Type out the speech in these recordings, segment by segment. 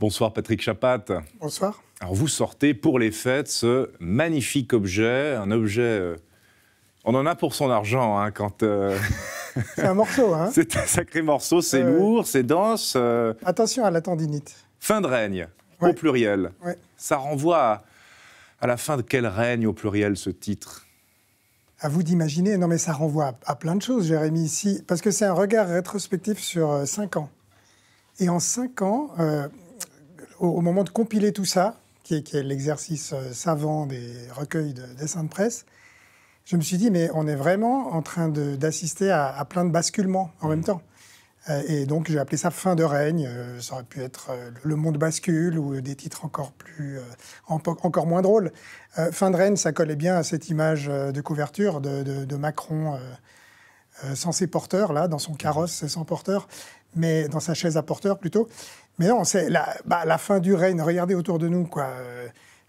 Bonsoir Patrick Chapat. Bonsoir. Alors vous sortez pour les fêtes ce magnifique objet, un objet... euh, on en a pour son argent hein, quand... euh, C'est un morceau, hein c'est un sacré morceau, c'est ouais. lourd, c'est dense. euh, Attention à la tendinite. fin de règne, Ouais. au pluriel. Ouais. Ça renvoie à, à la fin de quel règne au pluriel ce titre? À vous d'imaginer. Non, mais ça renvoie à, à plein de choses, Jérémy, ici. Parce que c'est un regard rétrospectif sur euh, cinq ans. Et en cinq ans, euh, au, au moment de compiler tout ça, qui est, qui est l'exercice euh, savant des recueils de dessins de presse, je me suis dit, mais on est vraiment en train d'assister à, à plein de basculements en même temps. Euh, et donc, j'ai appelé ça fin de règne. Euh, ça aurait pu être euh, Le monde bascule ou des titres encore, plus, en- encore moins drôles. Fin de règne, ça collait bien à cette image de couverture de, de- de Macron sans ses porteurs, là, dans son carrosse, c'est sans porteur, mais dans sa chaise à porteur plutôt. Mais non, c'est la, bah, la fin du règne. Regardez autour de nous, quoi.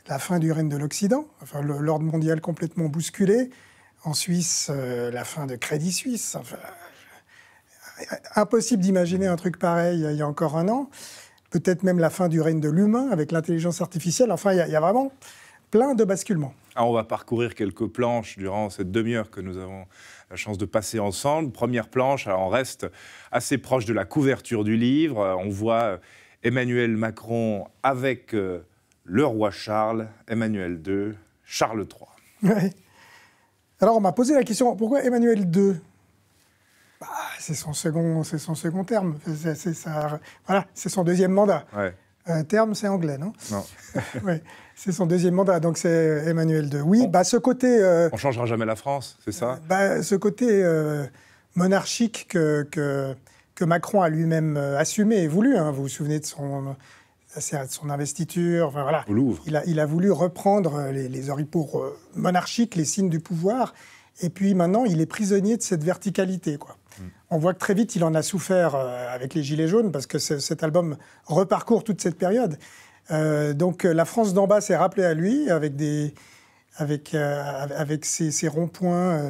La fin du règne de l'Occident, l'ordre mondial complètement bousculé. En Suisse, euh, la fin de Crédit Suisse. Impossible d'imaginer un truc pareil euh, il y a encore un an. Peut-être même la fin du règne de l'humain avec l'intelligence artificielle. Enfin, il y y a vraiment plein de basculements. Ah, on va parcourir quelques planches durant cette demi-heure que nous avons la chance de passer ensemble. Première planche, alors on reste assez proche de la couverture du livre. Euh, On voit euh, Emmanuel Macron avec euh, le roi Charles, Emmanuel II, Charles III. Ouais. Alors, on m'a posé la question pourquoi Emmanuel II Bah, C'est son, second, c'est son second terme. C'est, voilà, c'est son deuxième mandat. Ouais, Euh, terme, c'est anglais, non non. Ouais, C'est son deuxième mandat, donc c'est Emmanuel II. Oui, bah, ce côté, euh, On changera jamais la France, c'est ça bah, ce côté euh, monarchique que, que, que Macron a lui-même euh, assumé et voulu. hein. Vous vous souvenez de son, de son investiture enfin, voilà. Au Louvre. Il a, il a voulu reprendre euh, les, les oripeaux euh, monarchiques, les signes du pouvoir, et puis maintenant, il est prisonnier de cette verticalité. Quoi. On voit que très vite, il en a souffert euh, avec les Gilets jaunes, parce que ce- cet album reparcourt toute cette période. Euh, donc euh, la France d'en bas s'est rappelée à lui, avec, des, avec, avec ses, ses ronds-points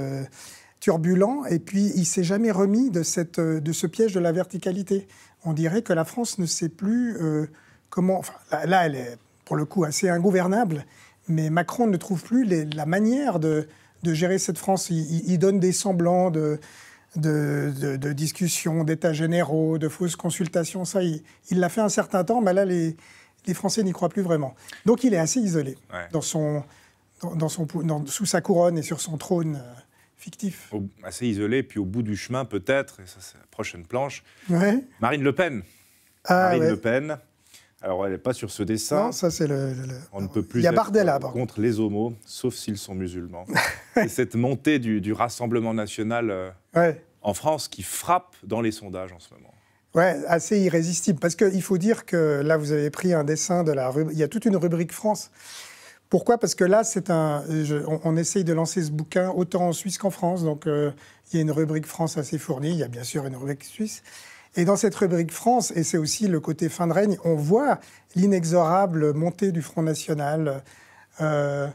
turbulents, et puis il s'est jamais remis de, cette, de ce piège de la verticalité. On dirait que la France ne sait plus comment... Là, elle est pour le coup assez ingouvernable, mais Macron ne trouve plus la manière de, de gérer cette France. Il- il donne des semblants de, de, de- de discussions, d'états généraux, de fausses consultations. Ça, il l'a fait un certain temps, mais là, les, les Français n'y croient plus vraiment. Donc, il est assez isolé Ouais. dans son, dans, dans son, dans- sous sa couronne et sur son trône euh, fictif. Au- assez isolé, puis au bout du chemin peut-être, et ça c'est la prochaine planche, Ouais. Marine Le Pen. Ah, Marine ouais. Le Pen. Alors elle n'est pas sur ce dessin. Non, ça, c'est le, On ne peut plus Il y a être Bardella, par contre les homos, sauf s'ils sont musulmans. Et cette montée du, du Rassemblement national euh, Ouais. en France qui frappe dans les sondages en ce moment. Ouais, assez irrésistible. Parce qu'il faut dire que là, vous avez pris un dessin de la rubrique. Il y a toute une rubrique France. Pourquoi? Parce que là, c'est un. je- on, on essaye de lancer ce bouquin autant en Suisse qu'en France. Donc, euh, il y a une rubrique France assez fournie. Il y a bien sûr une rubrique Suisse. Et dans cette rubrique France, et c'est aussi le côté fin de règne, on voit l'inexorable montée du Front National, euh,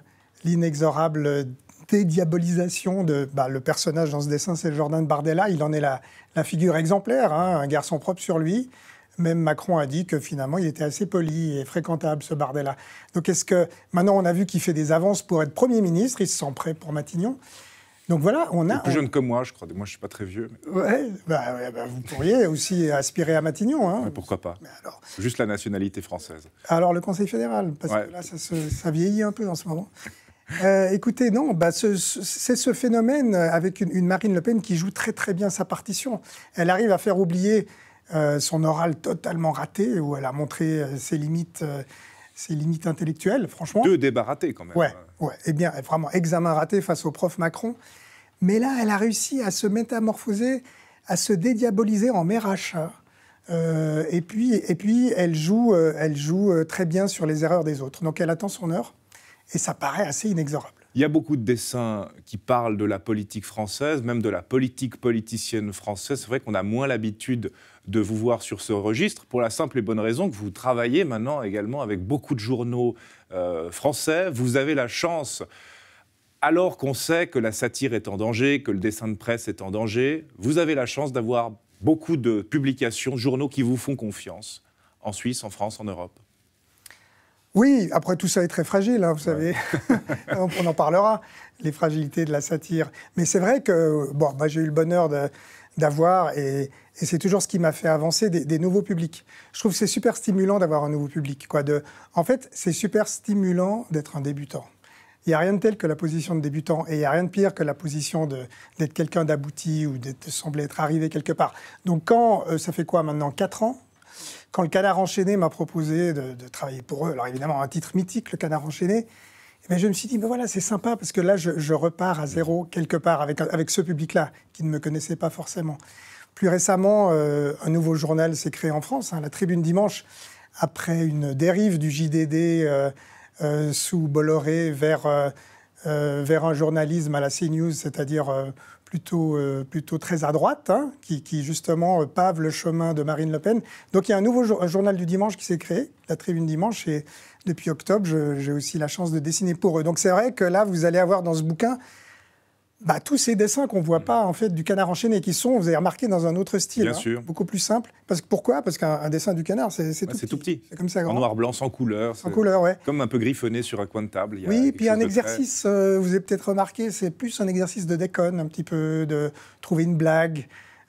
l'inexorable dédiabolisation de bah, le personnage dans ce dessin, c'est Jordan Bardella. Il en est la, la figure exemplaire, hein, un garçon propre sur lui. Même Macron a dit que finalement, il était assez poli et fréquentable, ce Bardella. Donc, est-ce que maintenant, on a vu qu'il fait des avances pour être Premier ministre, il se sent prêt pour Matignon. Donc voilà, on a. Plus jeune que moi, je crois. Moi, je suis pas très vieux, mais, Ouais, bah, ouais, bah, vous pourriez aussi aspirer à Matignon. Hein. mais pourquoi pas Mais alors, Juste la nationalité française. alors, le Conseil fédéral, parce que là, ça, se- ça vieillit un peu en ce moment. Euh, écoutez, non, bah, ce- ce- c'est ce phénomène avec une, une Marine Le Pen qui joue très très bien sa partition. Elle arrive à faire oublier euh, son oral totalement raté, où elle a montré euh, ses limites, ses limites intellectuelles, franchement. Deux débats ratés quand même. Ouais, ouais. Eh bien, vraiment, examen raté face au prof Macron. Mais là, elle a réussi à se métamorphoser, à se dédiaboliser en mère. Euh, et, puis, et puis, elle joue, euh, elle joue euh, très bien sur les erreurs des autres. Donc, elle attend son heure. Et ça paraît assez inexorable. Il y a beaucoup de dessins qui parlent de la politique française, même de la politique politicienne française. C'est vrai qu'on a moins l'habitude de vous voir sur ce registre, pour la simple et bonne raison que vous travaillez maintenant également avec beaucoup de journaux français. Vous avez la chance, alors qu'on sait que la satire est en danger, que le dessin de presse est en danger, vous avez la chance d'avoir beaucoup de publications, journaux qui vous font confiance en Suisse, en France, en Europe oui, après tout ça est très fragile, hein, vous savez. on en parlera, les fragilités de la satire. Mais c'est vrai que bon, bah, j'ai eu le bonheur d'avoir, et, c'est toujours ce qui m'a fait avancer, des, nouveaux publics. Je trouve que c'est super stimulant d'avoir un nouveau public. Quoi, de, en fait, c'est super stimulant d'être un débutant. Il n'y a rien de tel que la position de débutant, et il n'y a rien de pire que la position d'être quelqu'un d'abouti ou de sembler être arrivé quelque part. Donc quand, euh, ça fait quoi maintenant? 4 ans? Quand le Canard enchaîné m'a proposé de, travailler pour eux, alors évidemment un titre mythique, le Canard enchaîné, eh je me suis dit, mais voilà, c'est sympa parce que là, je, repars à zéro quelque part avec, avec ce public-là qui ne me connaissait pas forcément. Plus récemment, euh, un nouveau journal s'est créé en France, hein, la Tribune Dimanche, après une dérive du JDD sous Bolloré vers, vers un journalisme à la CNews, c'est-à-dire plutôt, euh, plutôt très à droite, hein, qui, justement euh, pave le chemin de Marine Le Pen. Donc il y a un nouveau journal du dimanche qui s'est créé, la Tribune Dimanche, et depuis octobre, j'ai aussi la chance de dessiner pour eux. Donc c'est vrai que là, vous allez avoir dans ce bouquin bah, tous ces dessins qu'on ne voit pas en fait du canard enchaîné, qui sont, vous avez remarqué, dans un autre style, hein, beaucoup plus simple. Parce que pourquoi? Parce qu'un dessin du canard, c'est tout, petit. C'est comme ça. En noir blanc, sans couleur. Sans couleur, ouais. Comme un peu griffonné sur un coin de table. oui, puis un exercice. Euh, vous avez peut-être remarqué, c'est plus un exercice de déconne, un petit peu de trouver une blague.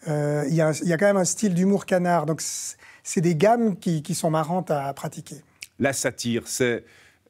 Euh, il y, a quand même un style d'humour canard, donc c'est des gammes qui, qui sont marrantes à pratiquer. La satire, c'est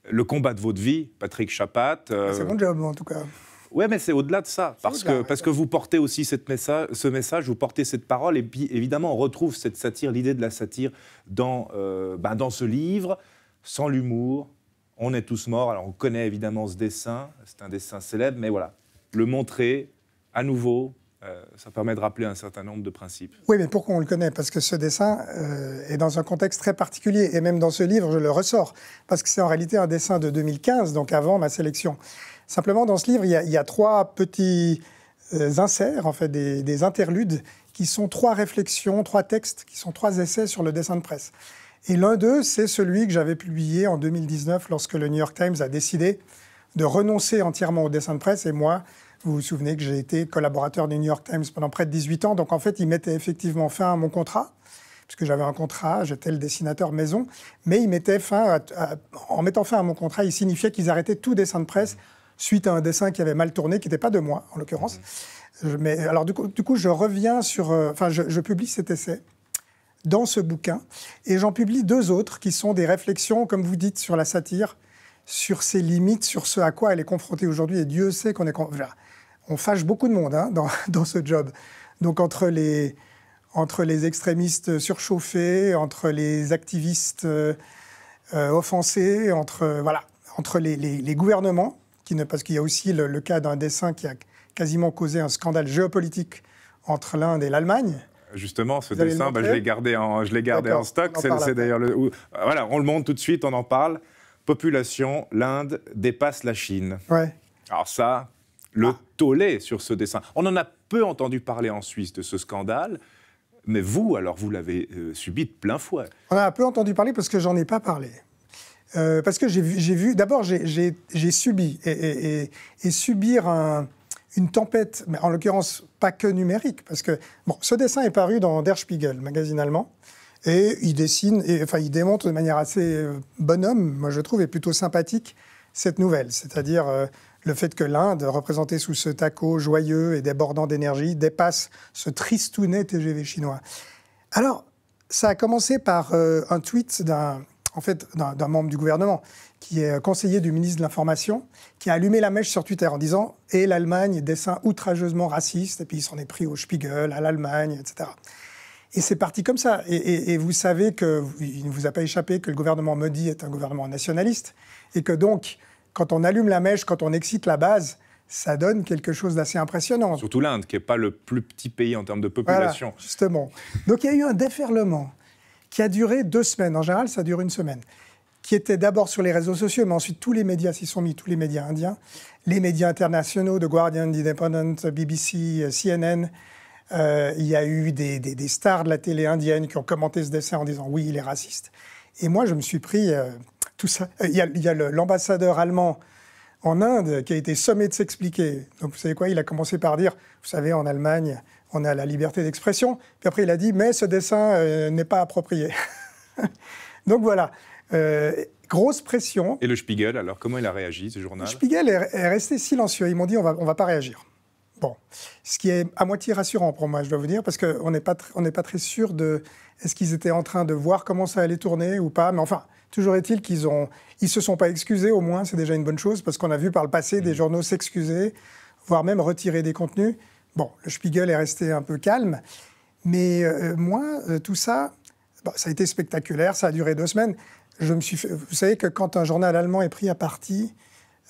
le combat de votre vie, Patrick Chapat. Euh, c'est mon job, en tout cas. Oui, mais c'est au-delà de ça, parce, que, parce que vous portez aussi cette message, ce message, vous portez cette parole, et puis évidemment, on retrouve cette satire, l'idée de la satire dans, euh, ben, dans ce livre, sans l'humour. On est tous morts, alors on connaît évidemment ce dessin, c'est un dessin célèbre, mais voilà, le montrer à nouveau, euh, ça permet de rappeler un certain nombre de principes. Oui, mais pourquoi on le connaît? Parce que ce dessin euh, est dans un contexte très particulier, et même dans ce livre, je le ressors, parce que c'est en réalité un dessin de 2015, donc avant ma sélection. Simplement, dans ce livre, il y a, trois petits euh, inserts, en fait, des, interludes, qui sont trois réflexions, trois textes, qui sont trois essais sur le dessin de presse. Et l'un d'eux, c'est celui que j'avais publié en 2019 lorsque le New York Times a décidé de renoncer entièrement au dessin de presse. Et moi, vous vous souvenez que j'ai été collaborateur du New York Times pendant près de 18 ans. Donc en fait, il mettait effectivement fin à mon contrat, puisque j'avais un contrat, j'étais le dessinateur maison. Mais il mettait fin, en mettant fin à mon contrat, il signifiait qu'ils arrêtaient tout dessin de presse suite à un dessin qui avait mal tourné, qui n'était pas de moi, en l'occurrence. Alors, du coup, je reviens sur. Euh, enfin, je, publie cet essai dans ce bouquin, et j'en publie deux autres qui sont des réflexions, comme vous dites, sur la satire, sur ses limites, sur ce à quoi elle est confrontée aujourd'hui. Et Dieu sait qu'on est. On fâche beaucoup de monde hein, dans, ce job. Donc, entre les, extrémistes surchauffés, entre les activistes euh, euh, offensés, entre, voilà, entre les gouvernements parce qu'il y a aussi le, cas d'un dessin qui a quasiment causé un scandale géopolitique entre l'Inde et l'Allemagne. Justement, ce dessin, bah, je l'ai gardé en, je l'ai gardé en stock. C'est d'ailleurs le, voilà, on le montre tout de suite, on en parle. Population, l'Inde dépasse la Chine. Ouais. Alors ça, le ah. tollé sur ce dessin. On en a peu entendu parler en Suisse de ce scandale. Mais vous, alors, vous l'avez euh, subi de plein fouet. On a peu entendu parler parce que j'en ai pas parlé. Euh, parce que j'ai vu, d'abord, j'ai subi, et, subir une tempête, mais en l'occurrence pas que numérique, parce que bon, ce dessin est paru dans Der Spiegel, magazine allemand, et il dessine, enfin il démontre de manière assez euh, bonhomme, moi je trouve, et plutôt sympathique cette nouvelle, c'est-à-dire euh, le fait que l'Inde, représentée sous ce taco joyeux et débordant d'énergie, dépasse ce tristounet TGV chinois. Alors, ça a commencé par un tweet d'un en fait, d'un membre du gouvernement, qui est conseiller du ministre de l'Information, qui a allumé la mèche sur Twitter en disant Et l'Allemagne, dessin outrageusement raciste, et puis il s'en est pris au Spiegel, à l'Allemagne, etc. Et c'est parti comme ça. Et, vous savez qu'il ne vous a pas échappé que le gouvernement Modi est un gouvernement nationaliste, et que donc, quand on allume la mèche, quand on excite la base, ça donne quelque chose d'assez impressionnant. Surtout l'Inde, qui n'est pas le plus petit pays en termes de population. Voilà, justement. Donc il y a eu un déferlement qui a duré deux semaines. En général, ça dure une semaine. Qui était d'abord sur les réseaux sociaux, mais ensuite tous les médias s'y sont mis, tous les médias indiens, les médias internationaux, The Guardian, The Independent, BBC, CNN. Euh, il y a eu des, stars de la télé indienne qui ont commenté ce dessin en disant oui, il est raciste. Et moi, je me suis pris euh, tout ça. Euh, il y a, l'ambassadeur allemand en Inde qui a été sommé de s'expliquer. Donc, vous savez quoi? Il a commencé par dire, vous savez, en Allemagne, on a la liberté d'expression. Puis après, il a dit, mais ce dessin euh, n'est pas approprié. Donc voilà. Euh, grosse pression. Et le Spiegel, alors, comment il a réagi, ce journal? Le Spiegel est, resté silencieux. Ils m'ont dit on va, on va pas réagir. Bon, ce qui est à moitié rassurant pour moi, je dois vous dire, parce qu'on n'est pas, on n'est pas très sûr de est-ce qu'ils étaient en train de voir comment ça allait tourner ou pas. Mais enfin, toujours est-il qu'ils ont, ils se sont pas excusés. Au moins, c'est déjà une bonne chose, parce qu'on a vu par le passé des mmh. journaux s'excuser, voire même retirer des contenus. Bon, le Spiegel est resté un peu calme, mais euh, moi, euh, tout ça, ça a été spectaculaire. Ça a duré deux semaines je me suis vous savez que quand un journal allemand est pris à partie,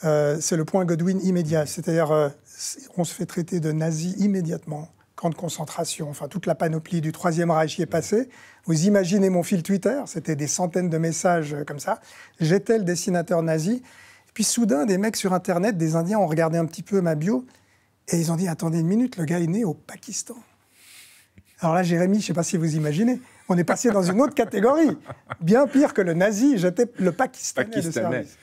euh, c'est le point Godwin immédiat. C'est-à-dire, on se fait traiter de nazi immédiatement, camp de concentration, enfin toute la panoplie du Troisième Reich y est passée. Vous imaginez mon fil Twitter, c'était des centaines de messages comme ça. J'étais le dessinateur nazi. Puis soudain, des mecs sur Internet, des Indiens, ont regardé un petit peu ma bio et ils ont dit Attendez une minute, le gars est né au Pakistan. Alors là, Jérémy, je ne sais pas si vous imaginez, on est passé dans une autre catégorie, bien pire que le nazi, j'étais le Pakistanais, Pakistanais. de service.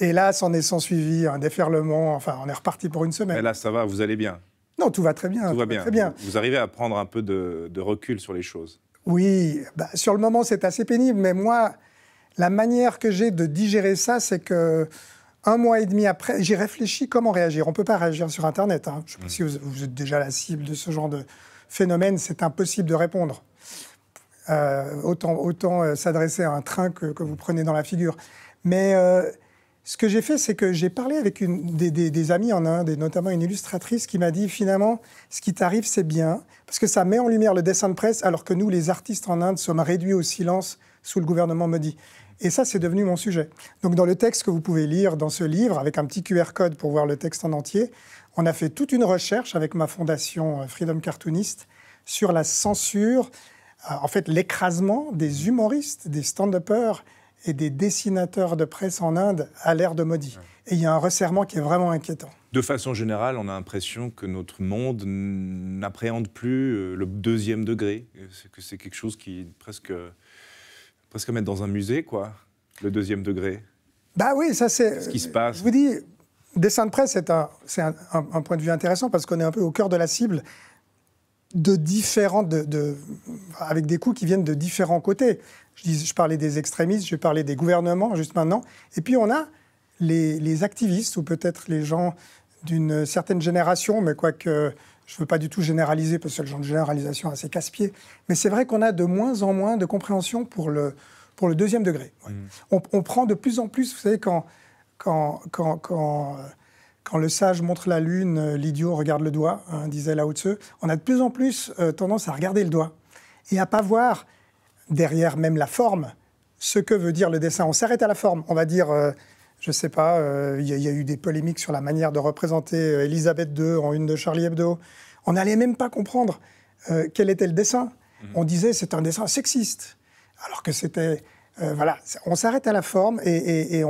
Et là, s'en est sans suivi un déferlement, enfin, on est reparti pour une semaine. Et là, ça va, vous allez bien? Non, tout va très bien. Tout, va bien. Très bien. Vous, arrivez à prendre un peu de, recul sur les choses? Oui, bah, sur le moment, c'est assez pénible, mais moi, la manière que j'ai de digérer ça, c'est que un mois et demi après, j'ai réfléchi comment réagir. On ne peut pas réagir sur Internet. Hein. Je sais pas si vous, êtes déjà la cible de ce genre de phénomène, c'est impossible de répondre. Euh, autant, autant euh, s'adresser à un train que, vous prenez dans la figure. Mais euh, ce que j'ai fait, c'est que j'ai parlé avec une, des, amis en Inde, et notamment une illustratrice qui m'a dit finalement, ce qui t'arrive, c'est bien, parce que ça met en lumière le dessin de presse, alors que nous, les artistes en Inde, sommes réduits au silence sous le gouvernement maudit. Et ça, c'est devenu mon sujet. Donc, dans le texte que vous pouvez lire dans ce livre, avec un petit QR code pour voir le texte en entier, on a fait toute une recherche avec ma fondation Freedom Cartoonist sur la censure euh, en fait l'écrasement des humoristes, des stand-uppers et des dessinateurs de presse en Inde à l'ère de Modi. Et il y a un resserrement qui est vraiment inquiétant. De façon générale, on a l'impression que notre monde n'appréhende plus euh, le deuxième degré, que c'est quelque chose qui est presque, presque à mettre dans un musée, quoi, le deuxième degré. Bah oui, ça c'est... Ce qui se passe. Je vous dis, dessin de presse, c'est un, un, point de vue intéressant parce qu'on est un peu au cœur de la cible de différentes, de, avec des coups qui viennent de différents côtés. Je, dis, je parlais des extrémistes, je parlais des gouvernements juste maintenant. Et puis on a les, activistes, ou peut-être les gens d'une certaine génération, mais quoique je ne veux pas du tout généraliser, parce que le genre de généralisation assez casse-pied. Mais c'est vrai qu'on a de moins en moins de compréhension pour le, pour le deuxième degré. Mmh. On, on, prend de plus en plus, vous savez, quand, quand, quand, quand quand le sage montre la lune, euh, l'idiot regarde le doigt, hein, disait Lao Tzu. On a de plus en plus euh, tendance à regarder le doigt et à pas voir derrière même la forme ce que veut dire le dessin. On s'arrête à la forme. On va dire, euh, je ne sais pas, il y, a eu des polémiques sur la manière de représenter Elisabeth II en une de Charlie Hebdo. On n'allait même pas comprendre quel était le dessin. Mhm. On disait c'est un dessin sexiste, alors que c'était voilà. On s'arrête à la forme et, et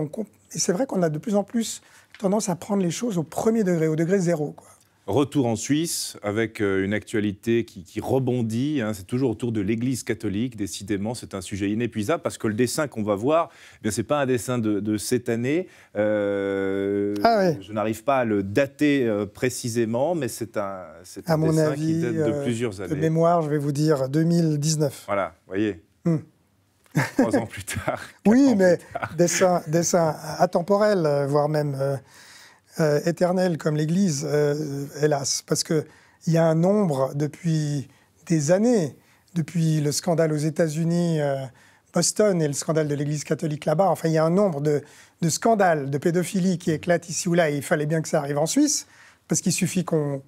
c'est vrai qu'on a de plus en plus tendance à prendre les choses au premier degré, au degré zéro. Quoi. Retour en Suisse avec euh, une actualité qui, rebondit. Hein. c'est toujours autour de l'Église catholique. Décidément, c'est un sujet inépuisable parce que le dessin qu'on va voir, eh ce n'est pas un dessin de, cette année. Euh, ah je n'arrive pas à le dater euh, précisément, mais c'est un, un dessin qui date de plusieurs années. De mémoire, je vais vous dire 2019. Voilà, voyez. Hmm. Trois ans plus tard. oui, mais dessin, dessin atemporel, voire même euh, euh, éternel, comme l'Église, hélas. Parce qu'il y a un nombre depuis des années, depuis le scandale aux États-Unis, Boston, et le scandale de l'Église catholique là-bas. Enfin, il y a un nombre de, scandales de pédophilie qui éclatent ici ou là, et il fallait bien que ça arrive en Suisse, parce qu'il suffit qu'on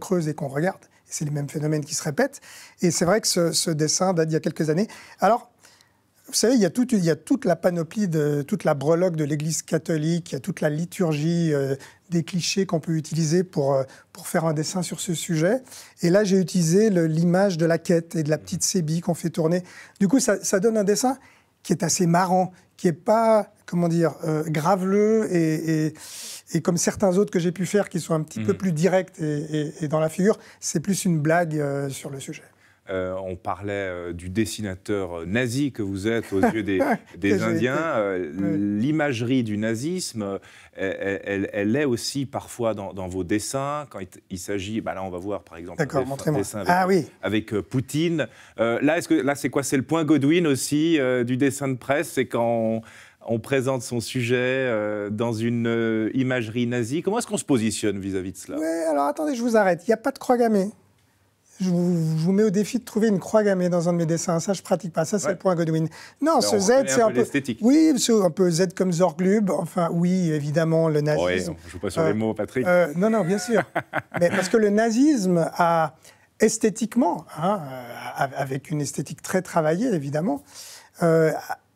creuse et qu'on regarde. C'est les mêmes phénomènes qui se répètent. Et c'est vrai que ce, ce dessin date d'il y a quelques années. Alors, vous savez, il y, a toute, il y a toute la panoplie, de, toute la breloque de l'Église catholique, il y a toute la liturgie, euh, des clichés qu'on peut utiliser pour, euh, pour faire un dessin sur ce sujet. Et là, j'ai utilisé l'image de la quête et de la petite sébille qu'on fait tourner. Du coup, ça, ça, donne un dessin qui est assez marrant, qui n'est pas, comment dire, euh, graveleux et, et, et, comme certains autres que j'ai pu faire qui sont un petit peu mmh. plus directs et, et, dans la figure, c'est plus une blague sur le sujet. Euh, on parlait euh, du dessinateur nazi que vous êtes aux yeux des, des Indiens. L'imagerie du nazisme, elle, elle, est aussi parfois dans, vos dessins. Quand il, s'agit, bah là on va voir par exemple un dessin avec, ah, oui. avec Poutine. là, est-ce que là c'est quoi? C'est le point Godwin aussi du dessin de presse? C'est quand on présente son sujet euh, dans une euh, imagerie nazie. Comment est-ce qu'on se positionne vis-à-vis de cela? Oui, alors attendez, je vous arrête. Il n'y a pas de croix gammée. Je vous, mets au défi de trouver une croix gammée dans un de mes dessins. Ça, je pratique pas. Ça, c'est le point Godwin. Non, ce Z, c'est un peu. Oui, un peu Z comme Zorglub. Enfin, oui, évidemment, le nazisme. Oui, je joue pas sur les euh, mots, Patrick. non, non, bien sûr. Mais parce que le nazisme a esthétiquement, hein, avec une esthétique très travaillée, évidemment,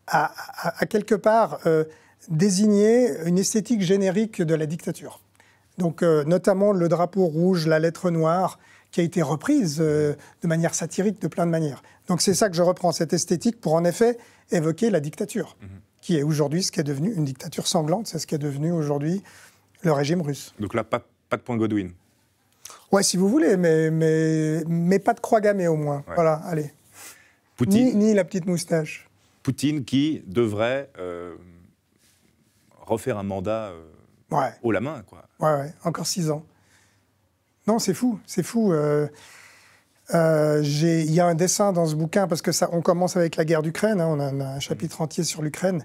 à, quelque part euh, désigner une esthétique générique de la dictature. Donc, euh, notamment le drapeau rouge, la lettre noire, qui a été reprise euh, de manière satirique de plein de manières. Donc, c'est ça que je reprends, cette esthétique, pour en effet évoquer la dictature, mhm. qui est aujourd'hui ce qui est devenu une dictature sanglante, c'est ce qui est devenu aujourd'hui le régime russe. Donc là, pas, pas de point Godwin Ouais, si vous voulez, mais, mais, mais pas de croix gammée au moins. Voilà, allez. Poutine. ni la petite moustache. Poutine qui devrait euh, refaire un mandat euh, haut la main. Quoi. Ouais, ouais, encore six ans. Non, c'est fou, c'est fou. Euh, il y a un dessin dans ce bouquin, parce que ça, on commence avec la guerre d'Ukraine, hein, on, a, un chapitre entier sur l'Ukraine.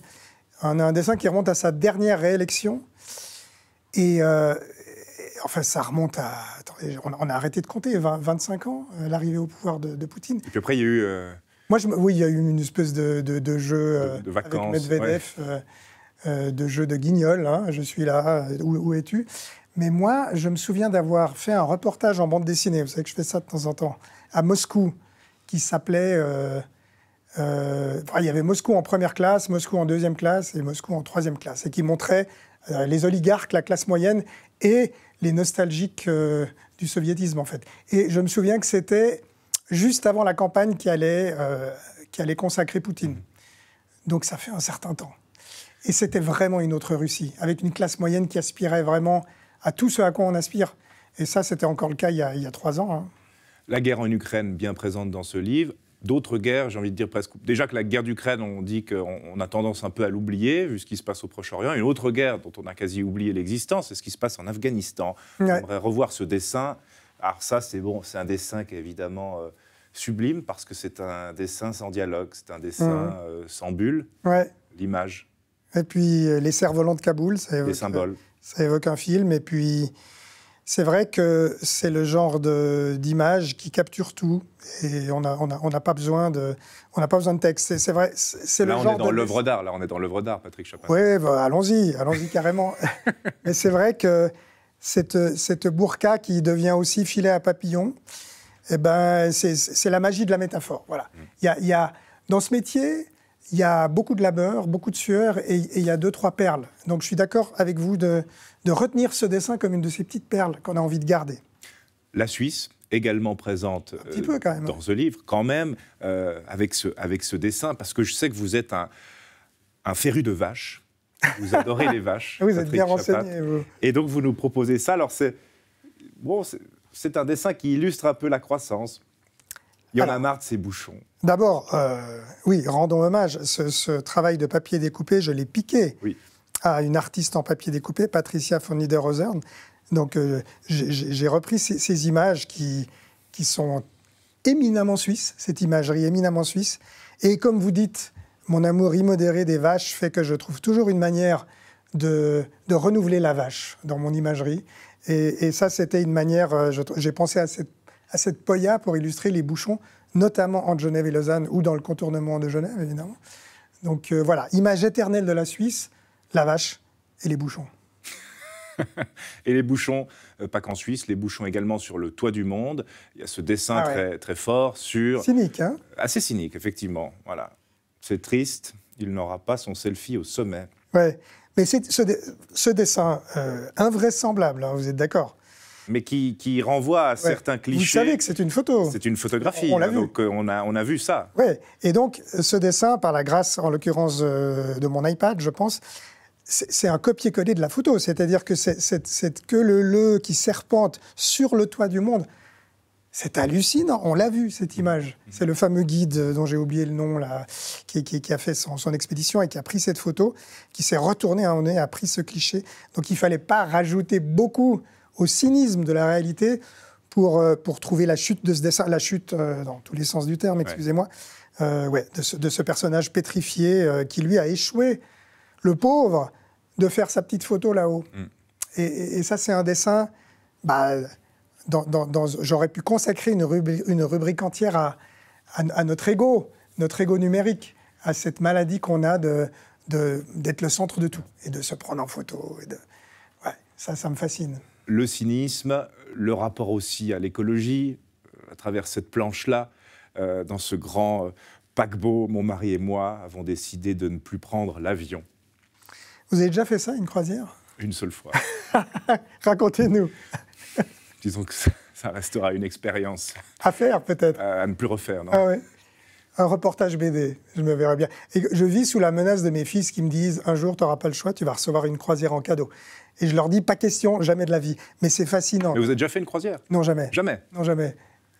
On a un dessin qui remonte à sa dernière réélection. Et enfin, ça remonte à. Attendez, on, a arrêté de compter, 25 ans, l'arrivée au pouvoir de, de, Poutine. Et puis après, il y a eu moi, oui, il y a eu une espèce de, jeu euh, avec Medvedev, euh, euh, de jeu de guignol. Hein, je suis là, où, es-tu? Mais moi, je me souviens d'avoir fait un reportage en bande dessinée. Vous savez que je fais ça de temps en temps à Moscou, qui s'appelait. il y avait Moscou en première classe, Moscou en deuxième classe et Moscou en troisième classe, et qui montrait les oligarques, la classe moyenne et les nostalgiques du soviétisme en fait. Et je me souviens que c'était juste avant la campagne qui allait, euh, qui allait consacrer Poutine. Donc ça fait un certain temps. Et c'était vraiment une autre Russie, avec une classe moyenne qui aspirait vraiment à tout ce à quoi on aspire. Et ça, c'était encore le cas il y a, trois ans. Hein. La guerre en Ukraine, bien présente dans ce livre. D'autres guerres, j'ai envie de dire presque. Déjà que la guerre d'Ukraine, on dit qu'on a tendance un peu à l'oublier, vu ce qui se passe au Proche-Orient. Une autre guerre dont on a quasi oublié l'existence, c'est ce qui se passe en Afghanistan. On aimerait revoir ce dessin. Alors, ça, c'est bon, c'est un dessin qui est évidemment. Euh, sublime parce que c'est un dessin sans dialogue, c'est un dessin mmh. euh, sans bulle, ouais. l'image. Et puis euh, les cerfs-volants de Kaboul, ça évoque, symboles. Ça évoque un film. Et puis c'est vrai que c'est le genre d'image qui capture tout et on n'a on a, on a pas besoin de on n'a pas besoin de texte. C'est vrai, c'est le genre. Là, on est dans l'œuvre d'art. Là, on est dans l'œuvre d'art, Patrick Chapin. Oui, bah, allons-y, allons-y carrément. Mais c'est vrai que cette, cette burqa qui devient aussi filet à papillon, eh ben, c'est la magie de la métaphore. Voilà. Il y, a, dans ce métier, il y a beaucoup de labeur, beaucoup de sueur, et, il y a deux, trois perles. Donc je suis d'accord avec vous de, retenir ce dessin comme une de ces petites perles qu'on a envie de garder. La Suisse, également présente euh, hein. dans ce livre, quand même, euh, avec, ce, avec ce dessin, parce que je sais que vous êtes un, un féru de vaches. Vous adorez les vaches. vous êtes bien renseigné. Vous. Et donc vous nous proposez ça. Alors c'est bon, un dessin qui illustre un peu la croissance. Il y en a marre de ces bouchons. D'abord, euh, oui, rendons hommage. Ce, travail de papier découpé, je l'ai piqué à une artiste en papier découpé, Patricia von Niederhausen. Donc, euh, j'ai repris ces, images qui, qui sont éminemment suisses, cette imagerie éminemment suisse. Et comme vous dites, mon amour immodéré des vaches fait que je trouve toujours une manière de, de renouveler la vache dans mon imagerie. Et, ça, c'était une manière, euh, j'ai pensé à cette, à cette poya pour illustrer les bouchons, notamment entre Genève et Lausanne ou dans le contournement de Genève, évidemment. Donc euh, voilà, image éternelle de la Suisse, la vache et les bouchons. et les bouchons, euh, pas qu'en Suisse, les bouchons également sur le toit du monde. Il y a ce dessin ah très, très fort sur... Cynique, hein? Assez cynique, effectivement. Voilà. C'est triste, il n'aura pas son selfie au sommet. Ouais. Mais c'est ce, dessin euh, invraisemblable, hein, vous êtes d'accord? Mais qui, renvoie à certains clichés. Vous savez que c'est une photo. C'est une photographie. On, hein, donc euh, on a, on a vu ça. Oui. Et donc ce dessin, par la grâce, en l'occurrence euh, de mon iPad, je pense, c'est un copier-coller de la photo. C'est-à-dire que c'est que le le qui serpente sur le toit du monde. C'est hallucinant, on l'a vu cette image. C'est le fameux guide dont j'ai oublié le nom, là, qui, qui- a fait son, son expédition et qui a pris cette photo, qui s'est retourné à un nez, a pris ce cliché. Donc il fallait pas rajouter beaucoup au cynisme de la réalité pour, euh, pour trouver la chute de ce dessin, la chute euh, dans tous les sens du terme, excusez-moi, euh, ouais, de, ce, de ce personnage pétrifié euh, qui lui a échoué, le pauvre, de faire sa petite photo là-haut. Et, et- et ça, c'est un dessin. Bah, dans- dans- dans- J'aurais pu consacrer une rubrique, une rubrique entière à, à- à notre ego, notre ego numérique, à cette maladie qu'on a de de- d'être le centre de tout et de se prendre en photo. Et de... ouais, ça, ça me fascine. Le cynisme, le rapport aussi à l'écologie, euh, à travers cette planche-là, euh, dans ce grand euh, paquebot, mon mari et moi avons décidé de ne plus prendre l'avion Vous avez déjà fait ça, une croisière? Une seule fois. Racontez-nous. Disons que ça, ça restera une expérience À faire, peut-être. à ne plus refaire. Non? Ah ouais. Un reportage BD, je me verrais bien. Et je vis sous la menace de mes fils qui me disent un jour, tu n'auras pas le choix, tu vas recevoir une croisière en cadeau. Et je leur dis pas question, jamais de la vie. Mais c'est fascinant. Mais vous avez déjà fait une croisière? Non, jamais. Jamais? Non, jamais.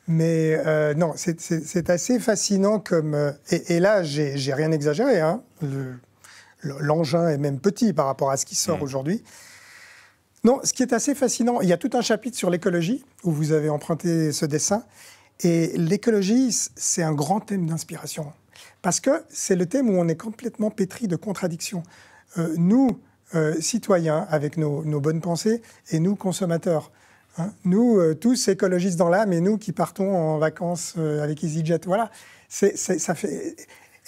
Mais euh, non, c'est- assez fascinant comme. euh, et, et là, j'ai rien exagéré. Hein. Le- le- L'engin est même petit par rapport à ce qui sort Mm. aujourd'hui. Non, ce qui est assez fascinant, il y a tout un chapitre sur l'écologie où vous avez emprunté ce dessin. Et l'écologie, c'est un grand thème d'inspiration. Parce que c'est le thème où on est complètement pétri de contradictions. Euh, nous, euh, citoyens, avec nos, bonnes pensées, et nous, consommateurs. hein. nous, euh, tous écologistes dans l'âme, et nous qui partons en vacances avec EasyJet. Voilà. Ça fait...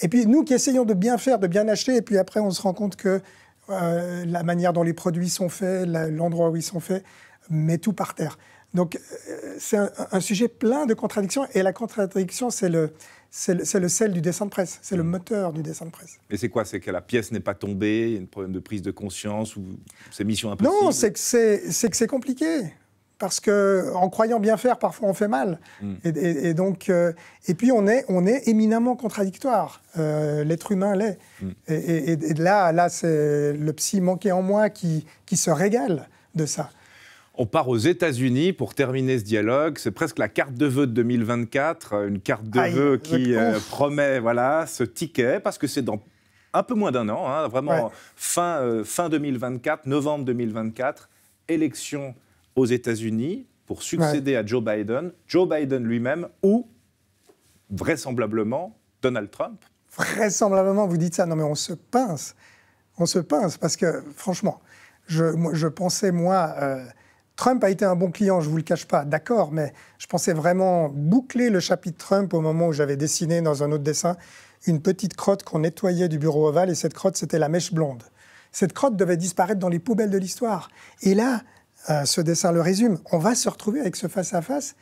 Et puis nous qui essayons de bien faire, de bien acheter, et puis après on se rend compte que la manière dont les produits sont faits, l'endroit où ils sont faits, met tout par terre. Donc euh, c'est un, un sujet plein de contradictions, et la contradiction, c'est le, c'est le, c'est le sel du dessin de presse, c'est le moteur du dessin de presse. Mais c'est quoi? C'est que la pièce n'est pas tombée, il y a un problème de prise de conscience ou c'est mission impossible? Non, c'est que c'est c'est que c'est compliqué. Parce que en croyant bien faire, parfois on fait mal. Mm. Et, et- et donc, euh, et puis on est, on est éminemment contradictoire. Euh, L'être humain l'est. Mm. Et, et- et là, là, c'est le psy manqué en moi qui, qui se régale de ça. On part aux États-Unis pour terminer ce dialogue. C'est presque la carte de vœux de 2024, euh, une carte de Aïe, vœux qui euh, promet voilà, ce ticket, parce que c'est dans un peu moins d'un an, hein, vraiment Ouais. fin, euh, fin 2024, novembre 2024, élection aux États-Unis pour succéder à Joe Biden, Joe Biden lui-même ou vraisemblablement Donald Trump. Vraisemblablement, vous dites ça. Non, mais on se pince. On se pince parce que, franchement, je, moi, je pensais, moi, euh, Trump a été un bon client, je ne vous le cache pas, d'accord, mais je pensais vraiment boucler le chapitre Trump au moment où j'avais dessiné dans un autre dessin une petite crotte qu'on nettoyait du bureau ovale, et cette crotte, c'était la mèche blonde. Cette crotte devait disparaître dans les poubelles de l'histoire. Et là, euh, ce dessin le résume. On va se retrouver avec ce face-à-face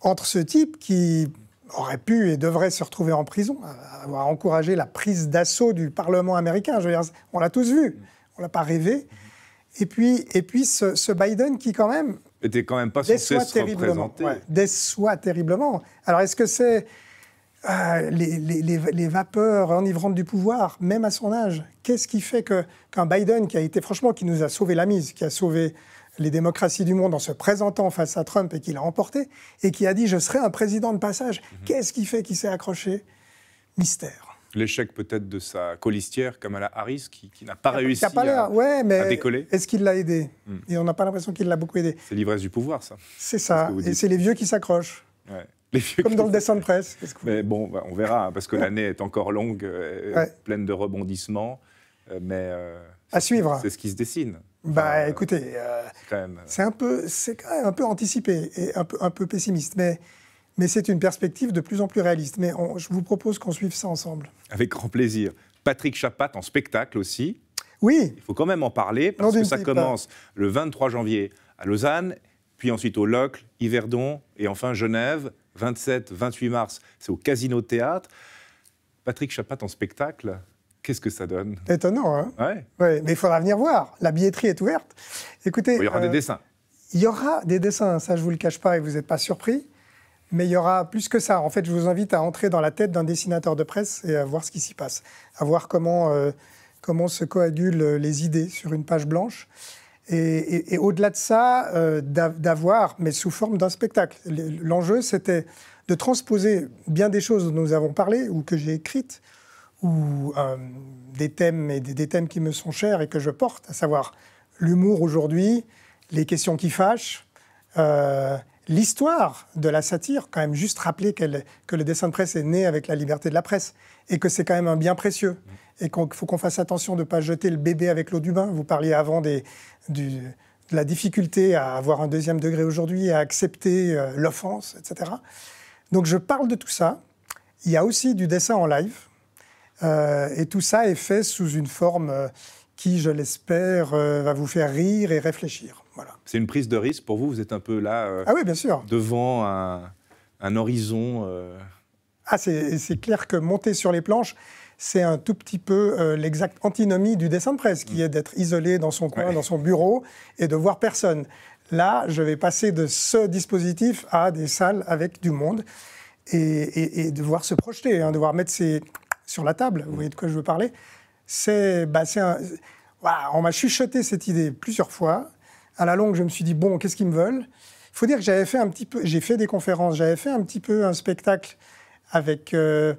entre ce type qui aurait pu et devrait se retrouver en prison, avoir encouragé la prise d'assaut du Parlement américain. Je veux dire, on l'a tous vu, on l'a pas rêvé. Et puis, et puis ce, ce Biden qui, quand même, Était quand même pas censé déçoit se terriblement. représenter. Ouais, déçoit terriblement. Alors, est-ce que c'est euh, les, les- les- les vapeurs enivrantes du pouvoir, même à son âge? Qu'est-ce qui fait que qu'un Biden qui a été, franchement, qui nous a sauvé la mise, qui a sauvé les démocraties du monde en se présentant face à Trump et qui l'a emporté, et qui a dit je serai un président de passage, Mhm. qu'est-ce qui fait qu'il s'est accroché? Mystère. L'échec peut-être de sa colistière, Kamala Harris, qui, qui n'a pas réussi Qui a pas à, ouais, mais à décoller. est-ce qu'il l'a aidé Hmm. Et on n'a pas l'impression qu'il l'a beaucoup aidé. C'est l'ivresse du pouvoir, ça. C'est ça. Et c'est les vieux qui s'accrochent, Ouais. Les vieux comme qui- dans le dessin de presse. Que Mais bon, bah, on verra, hein, parce que l'année est encore longue, euh, Ouais. pleine de rebondissements. euh, mais euh, À suivre. c'est ce qui se dessine. Bah, Enfin, euh, écoutez, euh, quand même. euh, c'est un peu, c'est quand même un peu anticipé et un peu, un peu pessimiste, mais, mais c'est une perspective de plus en plus réaliste. Mais on- je vous propose qu'on suive ça ensemble. Avec grand plaisir. Patrick Chapat en spectacle aussi. Oui, Il faut quand même en parler, Non, parce que ça commence le 23 janvier à Lausanne, puis ensuite au Locle, Yverdon, et enfin Genève, 27-28 mars, c'est au Casino Théâtre. Patrick Chapat en spectacle, qu'est-ce que ça donne? Étonnant, hein? Ouais. Ouais, mais il faudra venir voir. La billetterie est ouverte. Écoutez, Il y aura euh, des dessins. Il y aura des dessins, ça je vous le cache pas et vous n'êtes pas surpris. Mais il y aura plus que ça. En fait, je vous invite à entrer dans la tête d'un dessinateur de presse et à voir ce qui s'y passe, à voir comment, euh, comment se coagulent les idées sur une page blanche. Et, au-delà de ça, euh, d'avoir, mais sous forme d'un spectacle. L'enjeu, c'était de transposer bien des choses dont nous avons parlé ou que j'ai écrites, ou euh, des thèmes et des, thèmes qui me sont chers et que je porte, à savoir l'humour aujourd'hui, les questions qui fâchent, euh, l'histoire de la satire, quand même juste rappeler que le dessin de presse est né avec la liberté de la presse et que c'est quand même un bien précieux et qu'il faut qu'on fasse attention de ne pas jeter le bébé avec l'eau du bain. Vous parliez avant de la difficulté à avoir un deuxième degré aujourd'hui, à accepter euh, l'offense, etc. Donc je parle de tout ça. Il y a aussi du dessin en live. Euh, et tout ça est fait sous une forme euh, qui, je l'espère, va vous faire rire et réfléchir. Voilà. C'est une prise de risque pour vous Vous êtes un peu là, ah oui, bien sûr. devant un, un horizon Ah, c'est clair que monter sur les planches, c'est un tout petit peu euh, l'exacte antinomie du dessin de presse, qui mm. est d'être isolé dans son coin, dans son bureau, et de voir personne. Là, je vais passer de ce dispositif à des salles avec du monde, et, de voir se projeter, hein, de voir mettre ses... sur la table, vous voyez de quoi je veux parler. C'est, bah, un... on m'a chuchoté cette idée plusieurs fois. À la longue, je me suis dit, bon, qu'est-ce qu'ils me veulent? Il faut dire que j'avais fait un petit peu, j'ai fait des conférences, j'avais fait un petit peu un spectacle avec... Euh,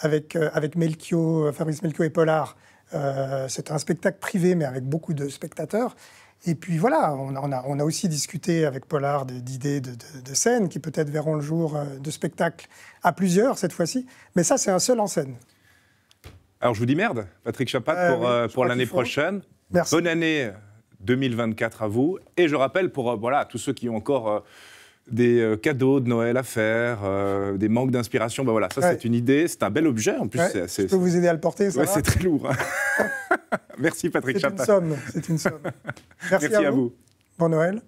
avec, euh, avec Melchior, euh, Fabrice Melchior et Polar. Euh, C'était un spectacle privé, mais avec beaucoup de spectateurs. Et puis voilà, on a, on a, aussi discuté avec Pollard d'idées de, de, scènes qui peut-être verront le jour de spectacles à plusieurs cette fois-ci. Mais ça, c'est un seul en scène. Alors je vous dis merde, Patrick Chapat, pour, pour l'année prochaine. Merci. Bonne année 2024 à vous. Et je rappelle pour voilà, tous ceux qui ont encore des euh, cadeaux de Noël à faire, euh, des manques d'inspiration. Ben voilà, ça c'est une idée, c'est un bel objet. En plus, c'est, je peux vous aider à le porter, ça ouais, c'est très lourd. Hein. Merci Patrick C'est une somme, c'est une somme. Merci, à, vous. Bon Noël.